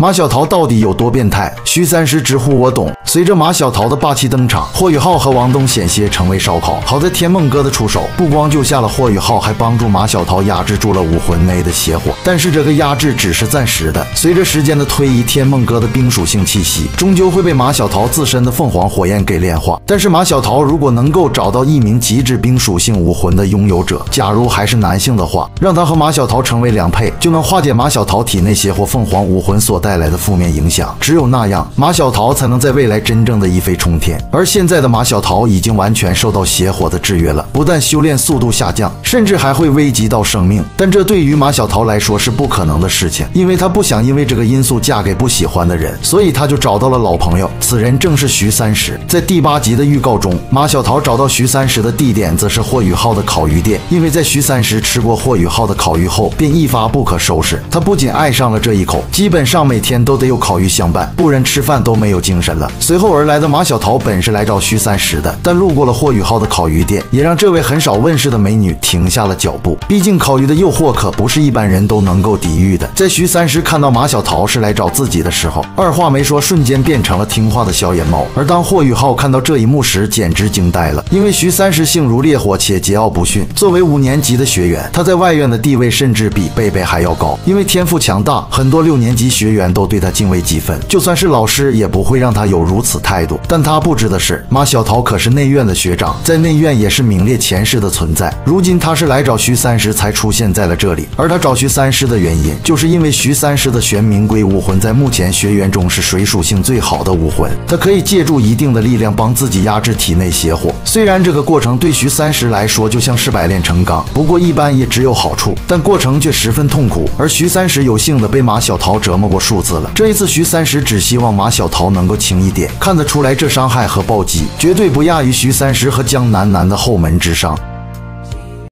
马小桃到底有多变态？徐三石直呼我懂。随着马小桃的霸气登场，霍宇浩和王东险些成为烧烤。好在天梦哥的出手，不光救下了霍宇浩，还帮助马小桃压制住了武魂内的邪火。但是这个压制只是暂时的，随着时间的推移，天梦哥的冰属性气息终究会被马小桃自身的凤凰火焰给炼化。但是马小桃如果能够找到一名极致冰属性武魂的拥有者，假如还是男性的话，让他和马小桃成为良配，就能化解马小桃体内邪火凤凰武魂所。带来的负面影响，只有那样，马小桃才能在未来真正的一飞冲天。而现在的马小桃已经完全受到邪火的制约了，不但修炼速度下降，甚至还会危及到生命。但这对于马小桃来说是不可能的事情，因为她不想因为这个因素嫁给不喜欢的人，所以她就找到了老朋友，此人正是徐三石。在第八集的预告中，马小桃找到徐三石的地点则是霍宇浩的烤鱼店，因为在徐三石吃过霍宇浩的烤鱼后，便一发不可收拾。他不仅爱上了这一口，基本上每天都得有烤鱼相伴，不然吃饭都没有精神了。随后而来的马小桃本是来找徐三石的，但路过了霍宇浩的烤鱼店，也让这位很少问世的美女停下了脚步。毕竟烤鱼的诱惑可不是一般人都能够抵御的。在徐三石看到马小桃是来找自己的时候，二话没说，瞬间变成了听话的小野猫。而当霍宇浩看到这一幕时，简直惊呆了，因为徐三石性如烈火且桀骜不驯。作为五年级的学员，他在外院的地位甚至比贝贝还要高，因为天赋强大，很多六年级学员都对他。敬畏几分，就算是老老师也不会让他有如此态度。但他不知的是，马小桃可是内院的学长，在内院也是名列前茅的存在。如今他是来找徐三石才出现在了这里，而他找徐三石的原因，就是因为徐三石的玄冥龟武魂在目前学员中是水属性最好的武魂，他可以借助一定的力量帮自己压制体内邪火。虽然这个过程对徐三石来说就像是百炼成钢，不过一般也只有好处，但过程却十分痛苦。而徐三石有幸的被马小桃折磨过数次了。这一次，徐三石只希望马小桃能够轻一点，看得出来这伤害和暴击绝对不亚于徐三石和江南南的后门之伤。